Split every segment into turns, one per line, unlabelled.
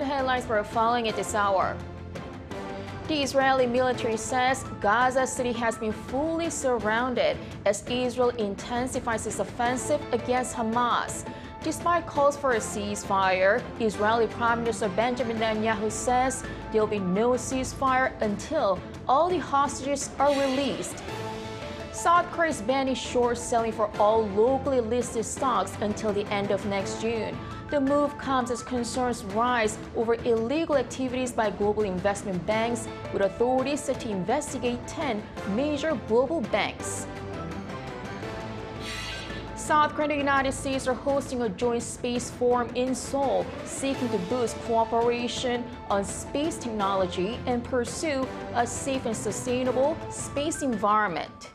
The headlines we're following at this hour. The Israeli military says Gaza City has been fully surrounded as Israel intensifies its offensive against Hamas. Despite calls for a ceasefire, Israeli Prime Minister Benjamin Netanyahu says there will be no ceasefire until all the hostages are released. South Korea is banning short selling for all locally listed stocks until the end of next June. The move comes as concerns rise over illegal activities by global investment banks, with authorities set to investigate 10 major global banks. South Korea and the United States are hosting a joint space forum in Seoul, seeking to boost cooperation on space technology and pursue a safe and sustainable space environment.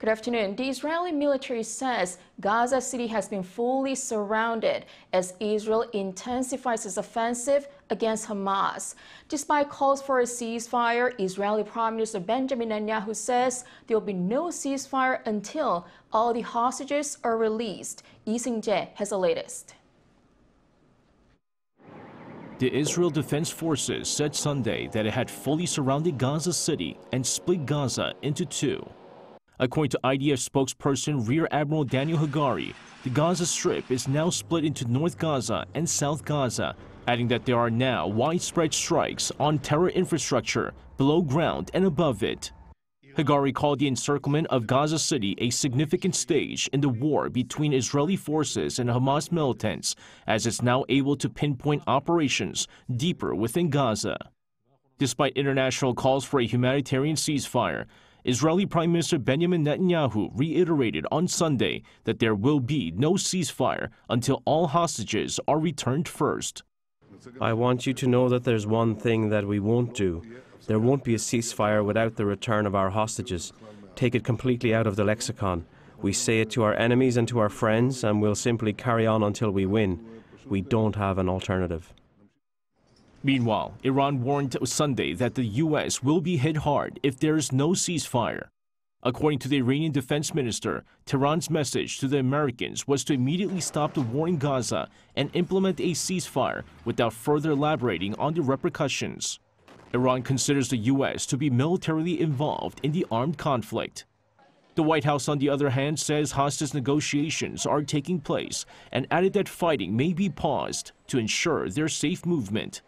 Good afternoon. The Israeli military says Gaza City has been fully surrounded as Israel intensifies its offensive against Hamas. Despite calls for a ceasefire, Israeli Prime Minister Benjamin Netanyahu says there will be no ceasefire until all the hostages are released. Lee Seung-jae has the latest.
The Israel Defense Forces said Sunday that it had fully surrounded Gaza City and split Gaza into two. According to IDF spokesperson Rear Admiral Daniel Hagari, the Gaza Strip is now split into North Gaza and South Gaza, adding that there are now widespread strikes on terror infrastructure below ground and above it. Hagari called the encirclement of Gaza City a significant stage in the war between Israeli forces and Hamas militants, as it's now able to pinpoint operations deeper within Gaza. Despite international calls for a humanitarian ceasefire, Israeli Prime Minister Benjamin Netanyahu reiterated on Sunday that there will be no ceasefire until all hostages are returned first.
I want you to know that there's one thing that we won't do. There won't be a ceasefire without the return of our hostages. Take it completely out of the lexicon. We say it to our enemies and to our friends, and we'll simply carry on until we win. We don't have an alternative.
Meanwhile, Iran warned Sunday that the U.S. will be hit hard if there is no ceasefire. According to the Iranian defense minister, Tehran's message to the Americans was to immediately stop the war in Gaza and implement a ceasefire without further elaborating on the repercussions. Iran considers the U.S. to be militarily involved in the armed conflict. The White House, on the other hand, says hostage negotiations are taking place and added that fighting may be paused to ensure their safe movement.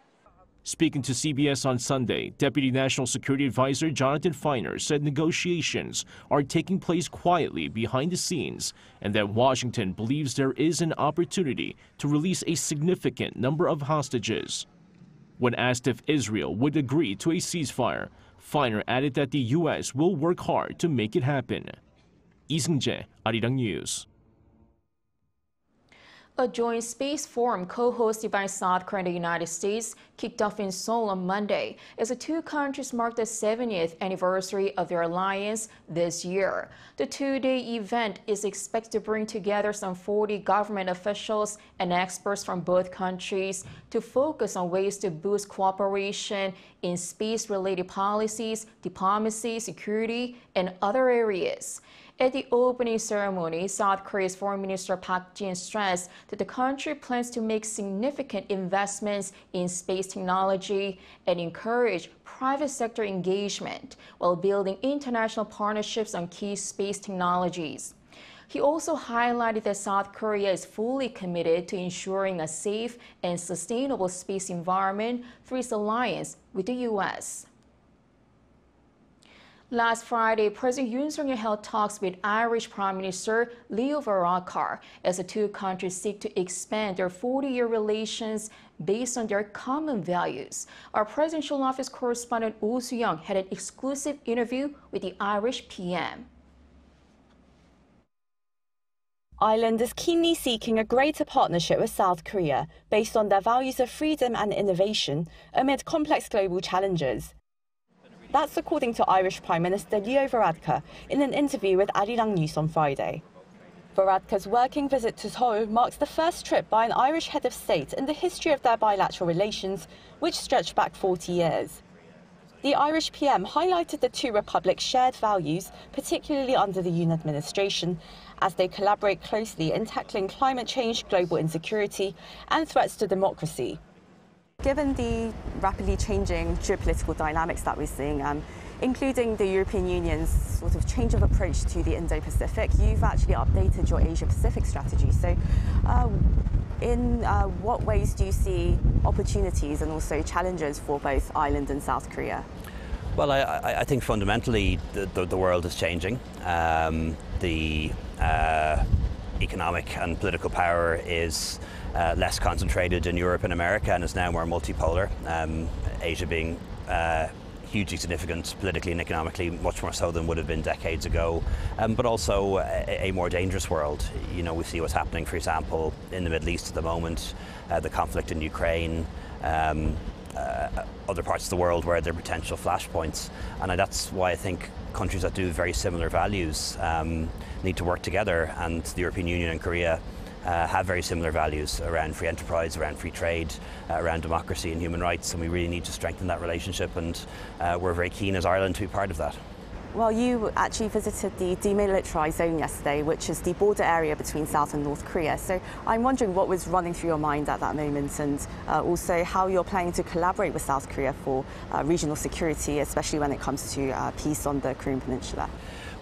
Speaking to CBS on Sunday, Deputy National Security Advisor Jonathan Finer said negotiations are taking place quietly behind the scenes and that Washington believes there is an opportunity to release a significant number of hostages. When asked if Israel would agree to a ceasefire, Finer added that the U.S. will work hard to make it happen. Lee Seung-jae, Arirang News.
A joint space forum co-hosted by South Korea and the United States kicked off in Seoul on Monday as the two countries marked the 70th anniversary of their alliance this year. The two-day event is expected to bring together some 40 government officials and experts from both countries to focus on ways to boost cooperation in space-related policies, diplomacy, security, and other areas. At the opening ceremony, South Korea's Foreign Minister Park Jin stressed that the country plans to make significant investments in space technology and encourage private sector engagement while building international partnerships on key space technologies. He also highlighted that South Korea is fully committed to ensuring a safe and sustainable space environment through its alliance with the U.S. Last Friday, President Yoon Suk-yeol held talks with Irish Prime Minister Leo Varadkar as the two countries seek to expand their 40-year relations based on their common values. Our presidential office correspondent Oh Soo-young had an exclusive interview with the Irish PM.
Ireland is keenly seeking a greater partnership with South Korea based on their values of freedom and innovation amid complex global challenges. That's according to Irish Prime Minister Leo Varadkar in an interview with Arirang News on Friday. Varadkar's working visit to Seoul marks the first trip by an Irish head of state in the history of their bilateral relations, which stretch back 40 years. The Irish PM highlighted the two republics' shared values, particularly under the Yoon administration, as they collaborate closely in tackling climate change, global insecurity, and threats to democracy. Given the rapidly changing geopolitical dynamics that we're seeing, um, including the European Union's sort of change of approach to the Indo-Pacific, you've actually updated your Asia-Pacific strategy. So, uh, in uh, what ways do you see opportunities and also challenges for both Ireland and South Korea?
Well, I, I think fundamentally the, the, the world is changing. Um, the uh, economic and political power is uh, less concentrated in Europe and America and is now more multipolar. Um, Asia being uh, hugely significant politically and economically, much more so than would have been decades ago, um, but also a, a, more dangerous world. You know, we see what's happening, for example, in the Middle East at the moment, uh, the conflict in Ukraine. Um, uh, other parts of the world where there are potential flashpoints, and that's why I think countries that do very similar values um, need to work together, and the European Union and Korea uh, have very similar values around free enterprise, around free trade, uh, around democracy and human rights, and we really need to strengthen that relationship. And uh, we're very keen as Ireland to be part of that.
Well, you actually visited the demilitarized zone yesterday, which is the border area between South and North Korea. So I'm wondering what was running through your mind at that moment and uh, also how you're planning to collaborate with South Korea for uh, regional security, especially when it comes to uh, peace on the Korean Peninsula.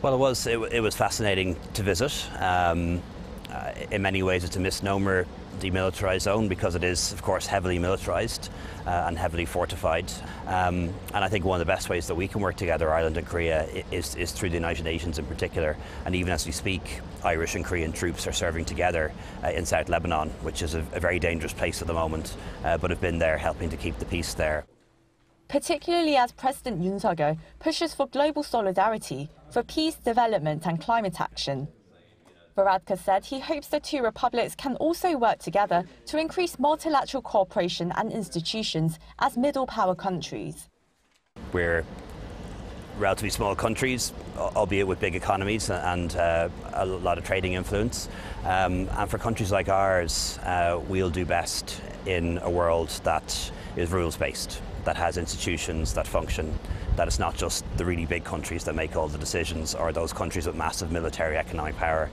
Well, it was, it, it was fascinating to visit. Um, uh, in many ways, it's a misnomer demilitarized zone because it is, of course, heavily militarized uh, and heavily fortified. Um, and I think one of the best ways that we can work together, Ireland and Korea, is, is through the United Nations in particular. And even as we speak, Irish and Korean troops are serving together uh, in South Lebanon, which is a, a, very dangerous place at the moment, uh, but have been there helping to keep the peace there.
Particularly as President Yoon Suk-yeol pushes for global solidarity for peace, development and climate action. Varadkar said he hopes the two republics can also work together to increase multilateral cooperation and institutions as middle power countries.
We're relatively small countries, albeit with big economies and uh, a lot of trading influence. Um, and for countries like ours, uh, we'll do best in a world that is rules based, that has institutions that function, that it's not just the really big countries that make all the decisions or those countries with massive military economic power.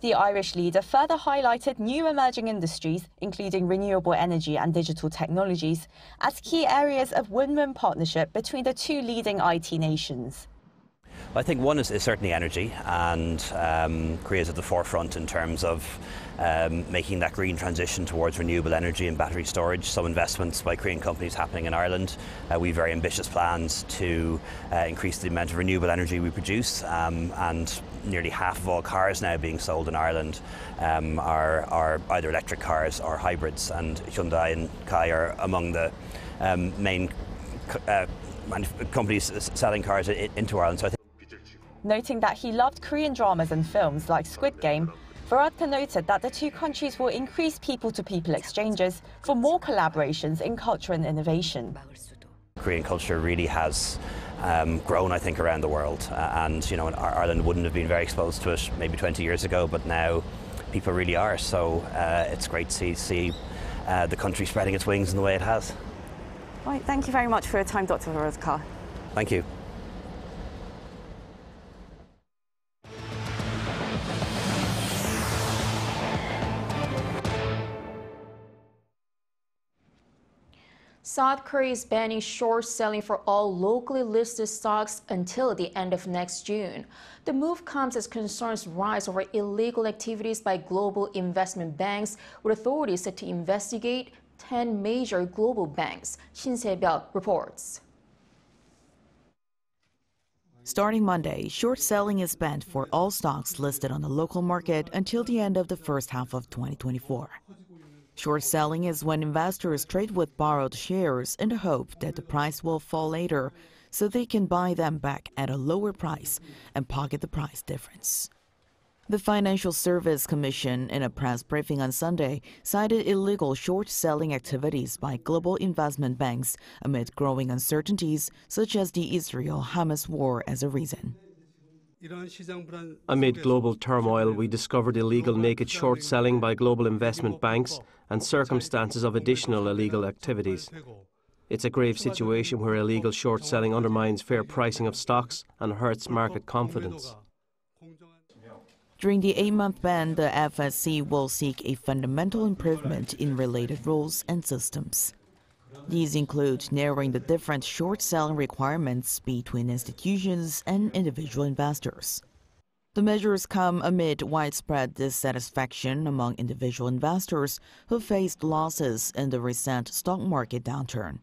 The Irish leader further highlighted new emerging industries, including renewable energy and digital technologies, as key areas of win-win partnership between the two leading IT nations.
I think one is, is certainly energy, and um, Korea is at the forefront in terms of um, making that green transition towards renewable energy and battery storage. Some investments by Korean companies happening in Ireland. Uh, we have very ambitious plans to uh, increase the amount of renewable energy we produce, um, and nearly half of all cars now being sold in Ireland um, are, are, either electric cars or hybrids, and Hyundai and Kia are among the um, main. Uh, companies selling cars into Ireland. So I think
Noting that he loved Korean dramas and films like Squid Game, Varadkar noted that the two countries will increase people-to-people exchanges for more collaborations in culture and innovation.
Korean culture really has um, grown, I think, around the world. Uh, and, you know, Ireland wouldn't have been very exposed to it maybe 20 years ago, but now people really are. So uh, it's great to see, see uh, the country spreading its wings in the way it has.
Right, thank you very much for your time, Dr. Varadkar.
Thank you.
South Korea is banning short selling for all locally listed stocks until the end of next June. The move comes as concerns rise over illegal activities by global investment banks, with authorities set to investigate 10 major global banks. Shin Se-byuk reports.
Starting Monday, short selling is banned for all stocks listed on the local market until the end of the first half of 2024. Short selling is when investors trade with borrowed shares in the hope that the price will fall later so they can buy them back at a lower price and pocket the price difference. The Financial Service Commission, in a press briefing on Sunday, cited illegal short selling activities by global investment banks amid growing uncertainties such as the Israel Hamas war as a reason.
Amid global turmoil, we discovered illegal naked short selling by global investment banks and circumstances of additional illegal activities. It's a grave situation where illegal short selling undermines fair pricing of stocks and hurts market confidence.
During the eight month ban, the FSC will seek a fundamental improvement in related rules and systems. These include narrowing the different short selling requirements between institutions and individual investors. The measures come amid widespread dissatisfaction among individual investors who faced losses in the recent stock market downturn.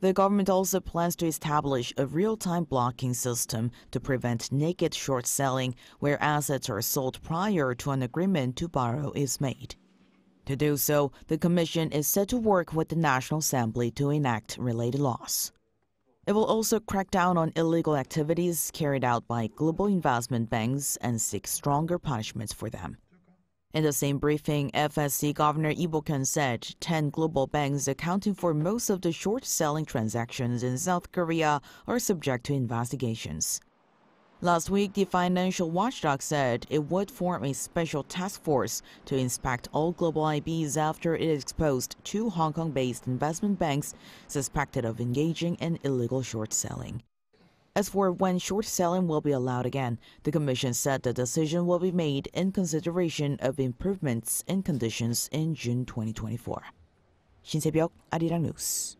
The government also plans to establish a real time blocking system to prevent naked short selling where assets are sold prior to an agreement to borrow is made. To do so, the Commission is set to work with the National Assembly to enact related laws. It will also crack down on illegal activities carried out by global investment banks and seek stronger punishments for them. In the same briefing, FSC Governor Bok-hyun said 10 global banks accounting for most of the short selling transactions in South Korea are subject to investigations. Last week, the financial watchdog said it would form a special task force to inspect all global IBs after it exposed two Hong Kong based investment banks suspected of engaging in illegal short selling. As for when short selling will be allowed again, the Commission said the decision will be made in consideration of improvements in conditions in June 2024. Shin Se-byuk, Arirang News.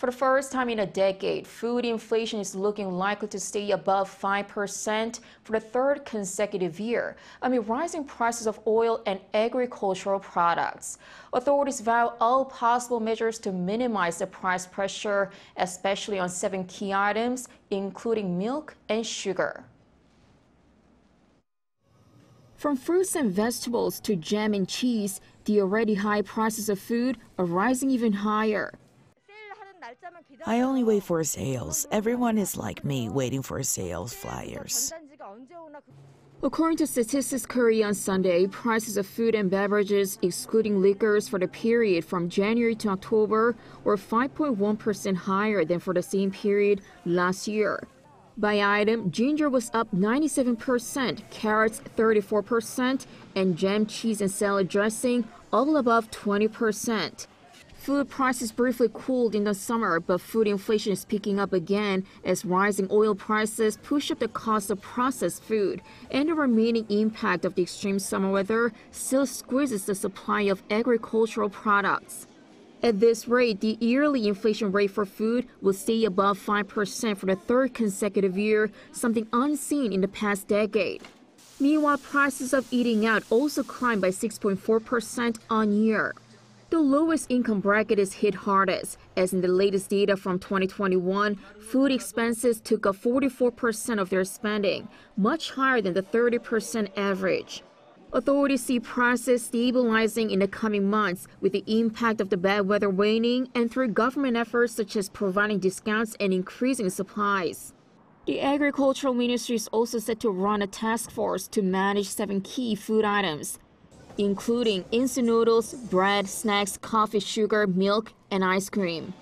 For the first time in a decade, food inflation is looking likely to stay above 5% for the third consecutive year amid rising prices of oil and agricultural products. Authorities vow all possible measures to minimize the price pressure, especially on seven key items, including milk and sugar. From fruits and vegetables to jam and cheese, the already high prices of food are rising even higher.
I only wait for sales. Everyone is like me, waiting for sales flyers.
According to Statistics Korea on Sunday, prices of food and beverages, excluding liquors, for the period from January to October were 5.1% higher than for the same period last year. By item, ginger was up 97%, carrots 34%, and jam, cheese, and salad dressing all above 20%. Food prices briefly cooled in the summer, but food inflation is picking up again as rising oil prices push up the cost of processed food, and the remaining impact of the extreme summer weather still squeezes the supply of agricultural products. At this rate, the yearly inflation rate for food will stay above 5% for the third consecutive year, something unseen in the past decade. Meanwhile, prices of eating out also climbed by 6.4% on year. The lowest income bracket is hit hardest, as in the latest data from 2021, food expenses took up 44% of their spending, much higher than the 30% average. Authorities see prices stabilizing in the coming months with the impact of the bad weather waning and through government efforts such as providing discounts and increasing supplies. The Agricultural Ministry is also set to run a task force to manage seven key food items including instant noodles, bread, snacks, coffee, sugar, milk, and ice cream.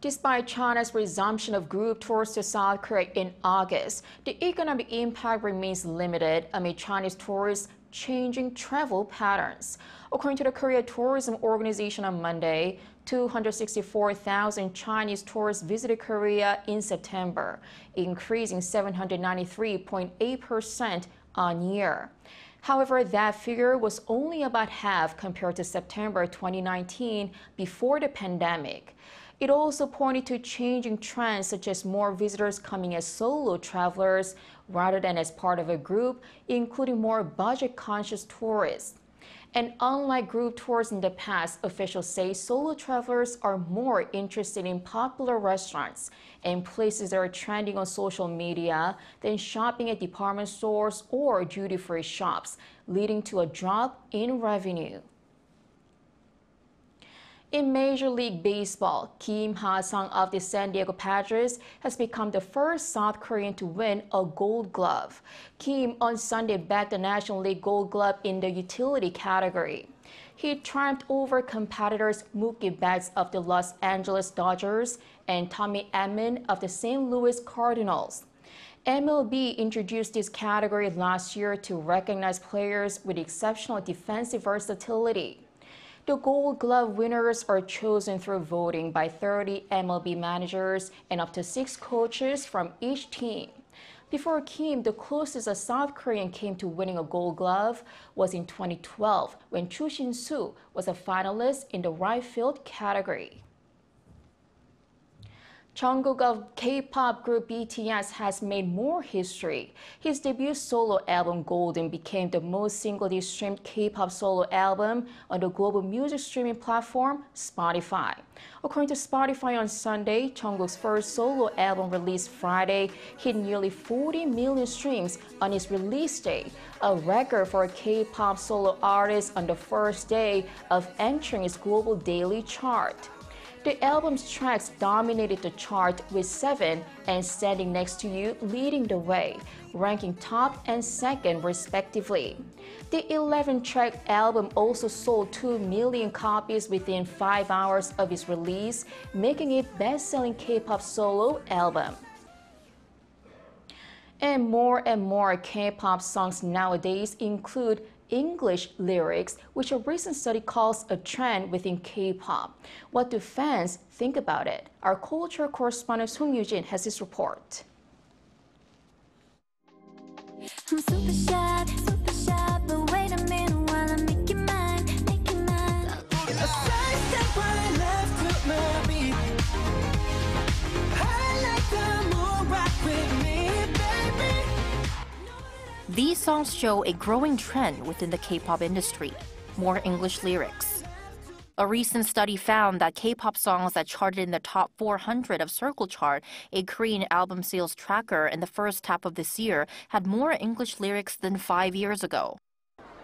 Despite China's resumption of group tours to South Korea in August, the economic impact remains limited amid Chinese tourists changing travel patterns. According to the Korea Tourism Organization on Monday, 264,000 Chinese tourists visited Korea in September, increasing 793.8 percent on year. However, that figure was only about half compared to September 2019 before the pandemic. It also pointed to changing trends such as more visitors coming as solo travelers rather than as part of a group, including more budget conscious tourists. And unlike group tours in the past, officials say solo travelers are more interested in popular restaurants and places that are trending on social media than shopping at department stores or duty free shops, leading to a drop in revenue. In Major League Baseball, Kim Ha-seong of the San Diego Padres has become the first South Korean to win a Gold Glove. Kim on Sunday bagged the National League Gold Glove in the utility category. He triumphed over competitors Mookie Betts of the Los Angeles Dodgers and Tommy Edman of the St. Louis Cardinals. MLB introduced this category last year to recognize players with exceptional defensive versatility. The Gold Glove winners are chosen through voting by 30 MLB managers and up to six coaches from each team. Before Kim, the closest a South Korean came to winning a Gold Glove was in 2012 when Choo Shin Soo was a finalist in the right field category. Jungkook of K-pop group BTS has made more history. His debut solo album Golden became the most single-day streamed K-pop solo album on the global music streaming platform Spotify. According to Spotify on Sunday, Jungkook's first solo album released Friday hit nearly 40 million streams on its release day, a record for a K-pop solo artist on the first day of entering its global daily chart. The album's tracks dominated the chart with Seven and Standing Next to You leading the way, ranking top and second respectively. The 11 track album also sold 2 million copies within 5 hours of its release, making it best selling K pop solo album. And more and more K pop songs nowadays include English lyrics, which a recent study calls a trend within K-pop. What do fans think about it? Our culture correspondent Song Yujin has this report.
These songs show a growing trend within the K pop industry more English lyrics. A recent study found that K pop songs that charted in the top 400 of Circle Chart, a Korean album sales tracker, in the first half of this year had more English lyrics than five years ago.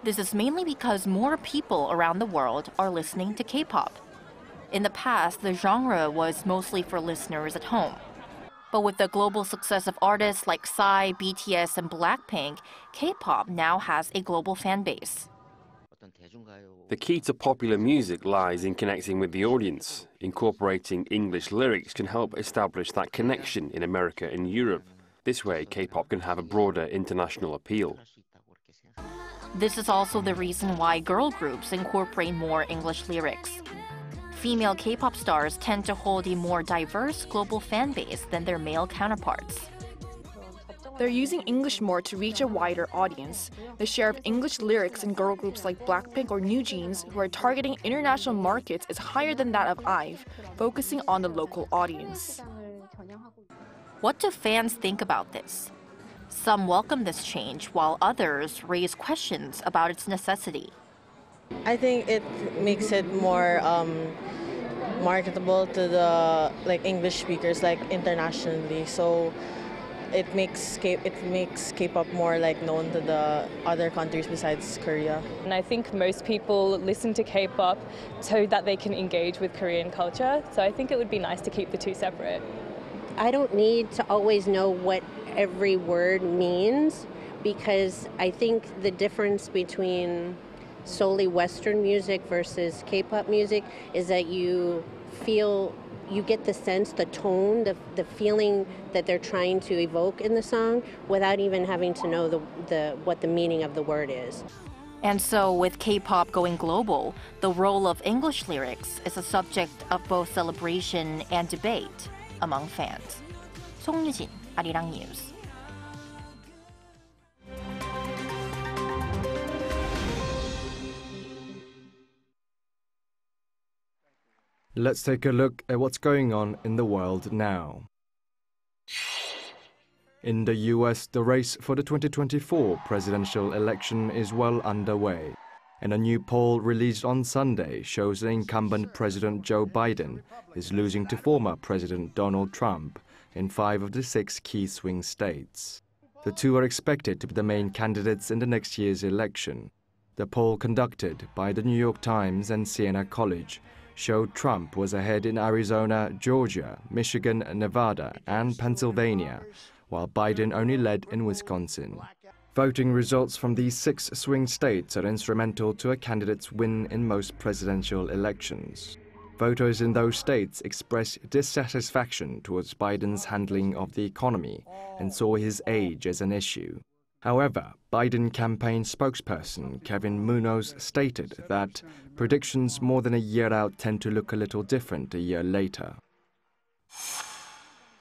This is mainly because more people around the world are listening to K pop. In the past, the genre was mostly for listeners at home. But with the global success of artists like Psy, BTS, and Blackpink, K pop now has a global fan base.
The key to popular music lies in connecting with the audience. Incorporating English lyrics can help establish that connection in America and Europe. This way, K pop can have a broader international appeal.
This is also the reason why girl groups incorporate more English lyrics female K pop stars tend to hold a more diverse global fan base than their male counterparts.
They're using English more to reach a wider audience. The share of English lyrics in girl groups like Blackpink or New Jeans, who are targeting international markets, is higher than that of IVE, focusing on the local audience.
What do fans think about this? Some welcome this change, while others raise questions about its necessity.
I think it makes it more um, marketable to the like English speakers like internationally. So it makes K- it makes K-pop more like known to the other countries besides Korea.
And I think most people listen to K-pop so that they can engage with Korean culture. So I think it would be nice to keep the two separate.
I don't need to always know what every word means because I think the difference between solely Western music versus K-pop music is that you feel you get the sense, the tone, the, the feeling that they're trying to evoke in the song without even having to know the, the, what the meaning of the word is.
And so, with K pop going global, the role of English lyrics is a subject of both celebration and debate among fans. 송유진, 아리랑 뉴
Let's take a look at what's going on in the world now. In the US, the race for the 2024 presidential election is well underway. And a new poll released on Sunday shows that incumbent President Joe Biden is losing to former President Donald Trump in five of the six key swing states. The two are expected to be the main candidates in the next year's election. The poll conducted by the New York Times and Siena College showed Trump was ahead in Arizona, Georgia, Michigan, Nevada, and Pennsylvania, while Biden only led in Wisconsin. Voting results from these six swing states are instrumental to a candidate's win in most presidential elections. Voters in those states expressed dissatisfaction towards Biden's handling of the economy and saw his age as an issue. However, Biden campaign spokesperson Kevin Munoz stated that predictions more than a year out tend to look a little different a year later.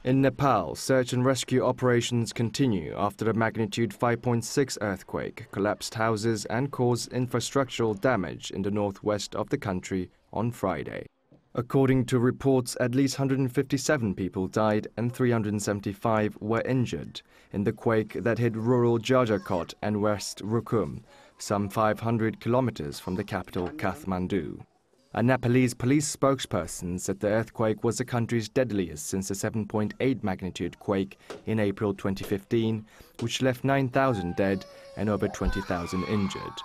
In Nepal, search and rescue operations continue after a magnitude 5.6 earthquake collapsed houses and caused infrastructural damage in the northwest of the country on Friday. According to reports, at least 157 people died and 375 were injured in the quake that hit rural Jajarkot and West Rukum, some 500 kilometers from the capital Kathmandu. A Nepalese police spokesperson said the earthquake was the country's deadliest since the 7.8 magnitude quake in April 2015, which left 9,000 dead and over 20,000 injured.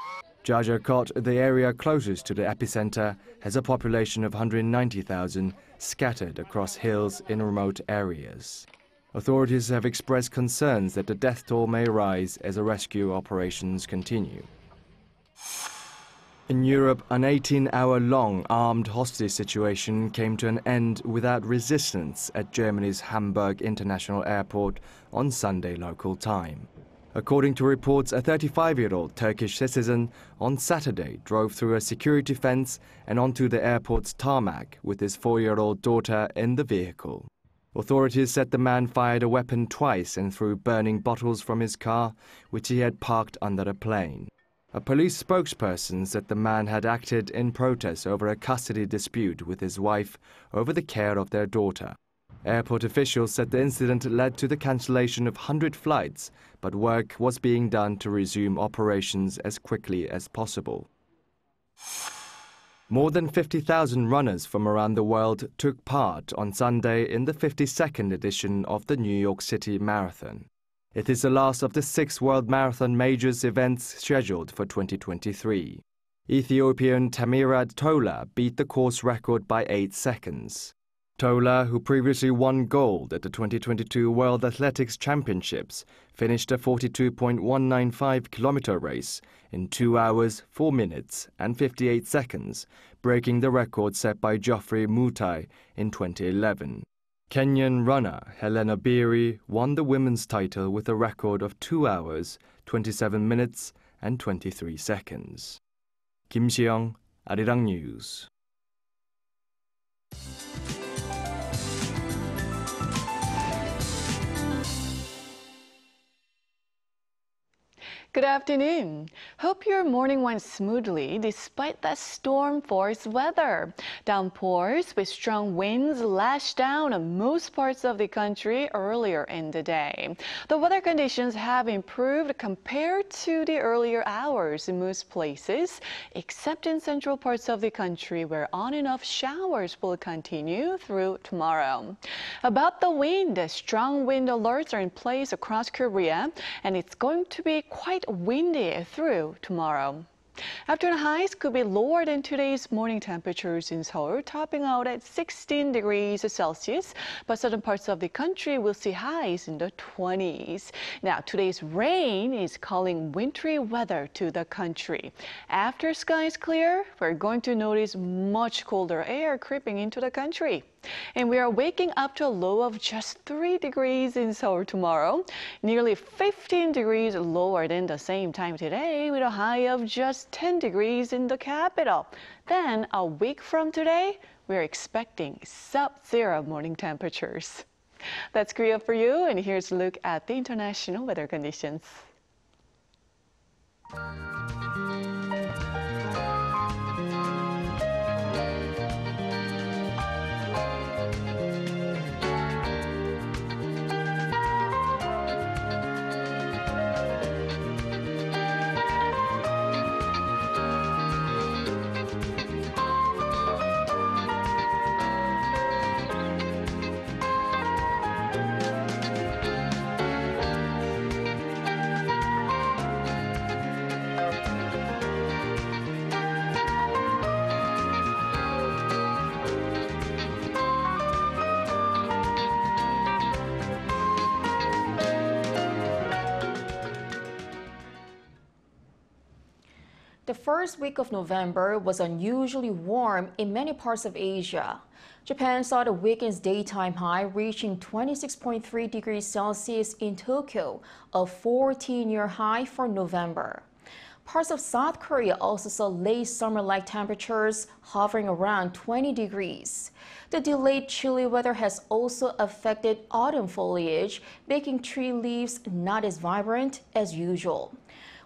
Jajarkot, the area closest to the epicenter, has a population of 190,000 scattered across hills in remote areas. Authorities have expressed concerns that the death toll may rise as the rescue operations continue. In Europe, an 18-hour-long armed hostage situation came to an end without resistance at Germany's Hamburg International Airport on Sunday local time. According to reports, a 35-year-old Turkish citizen on Saturday drove through a security fence and onto the airport's tarmac with his four-year-old daughter in the vehicle. Authorities said the man fired a weapon twice and threw burning bottles from his car, which he had parked under a plane. A police spokesperson said the man had acted in protest over a custody dispute with his wife over the care of their daughter. Airport officials said the incident led to the cancellation of 100 flights, but work was being done to resume operations as quickly as possible. More than 50,000 runners from around the world took part on Sunday in the 52nd edition of the New York City Marathon. It is the last of the six World Marathon Majors events scheduled for 2023. Ethiopian Tamirat Tola beat the course record by 8 seconds. Tola, who previously won gold at the 2022 World Athletics Championships, finished a 42.195 kilometer race in 2 hours, 4 minutes, and 58 seconds, breaking the record set by Geoffrey Mutai in 2011. Kenyan runner Hellen Obiri won the women's title with a record of 2 hours, 27 minutes, and 23 seconds. Kim Seong, Arirang News.
Good afternoon. Hope your morning went smoothly despite that storm force weather. Downpours with strong winds lashed down on most parts of the country earlier in the day. The weather conditions have improved compared to the earlier hours in most places, except in central parts of the country where on and off showers will continue through tomorrow. About the wind, strong wind alerts are in place across Korea, and it's going to be quite windy through tomorrow. Afternoon highs could be lower than today's morning temperatures in Seoul, topping out at 16 degrees Celsius, but certain parts of the country will see highs in the 20s. Now, today's rain is calling wintry weather to the country. After skies clear, we're going to notice much colder air creeping into the country. And we are waking up to a low of just 3 degrees in Seoul tomorrow, nearly 15 degrees lower than the same time today, with a high of just 10 degrees in the capital. Then, a week from today, we're expecting sub-zero morning temperatures. That's Korea for you, and here's a look at the international weather conditions.
First week of November was unusually warm in many parts of Asia. Japan saw the weekend's daytime high reaching 26.3 degrees Celsius in Tokyo, a 14-year high for November. Parts of South Korea also saw late summer-like temperatures hovering around 20 degrees. The delayed chilly weather has also affected autumn foliage, making tree leaves not as vibrant as usual.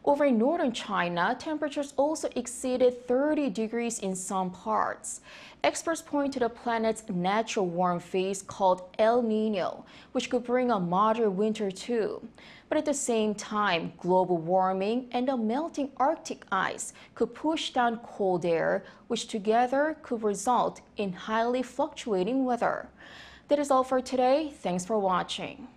Over in northern China, temperatures also exceeded 30 degrees in some parts. Experts point to the planet's natural warm phase called El Nino, which could bring a moderate winter too. But at the same time, global warming and the melting Arctic ice could push down cold air, which together could result in highly fluctuating weather. That is all for today. Thanks for watching.